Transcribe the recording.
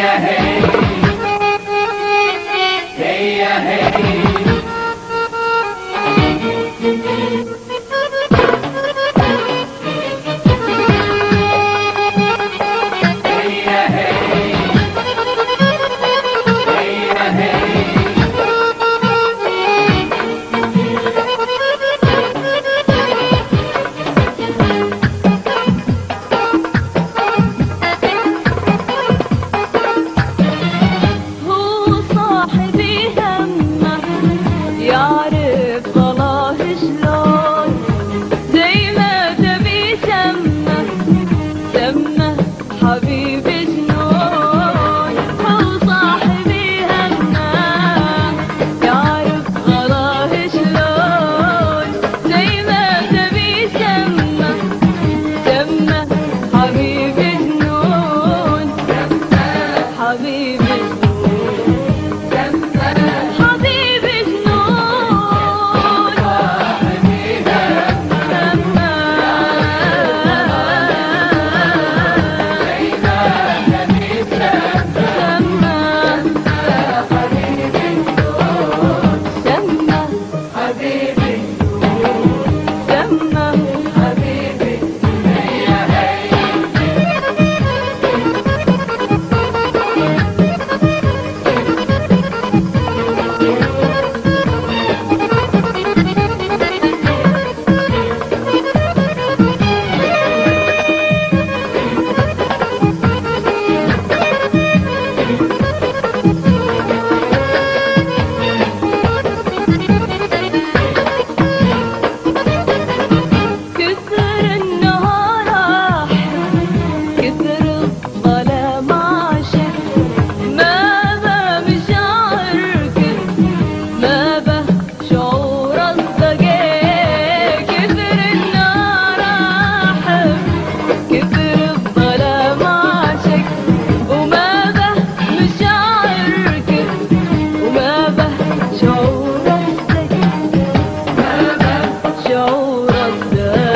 है। حبيبي under